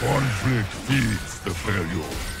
Conflict feeds the failure.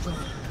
strong.